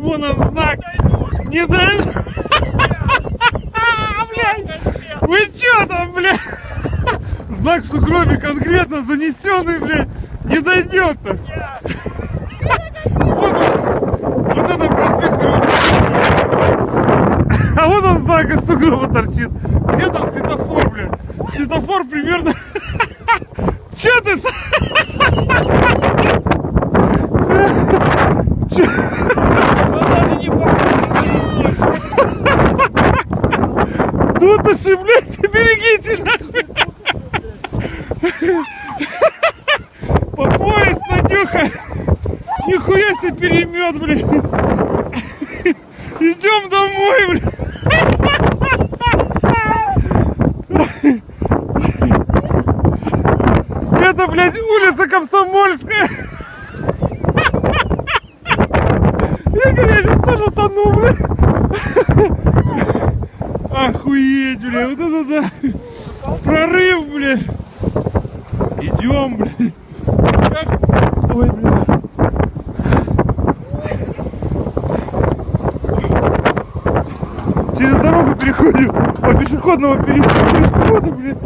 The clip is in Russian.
Вон он знак. Не дай. Блядь. Вы чё там, блядь? Знак в конкретно занесенный, блядь. Не дойдет-то. Вот. Вот это проспект. А вот он знак из сугроба торчит. Где там светофор, блядь? Светофор примерно... Чё ты... с- Он даже не похож, даже Тут ошибляйте, берегите нахуй. По пояс, Надюха. Нихуя себе перемет, блин. Идем домой, блин. Это, блядь, улица Комсомольская. Я, конечно, сейчас тоже утону, блядь. Охуеть, бля, вот это да. Прорыв, бля. Идем, бля. Как... Ой, бля. Через дорогу переходим по пешеходному переходу, бля.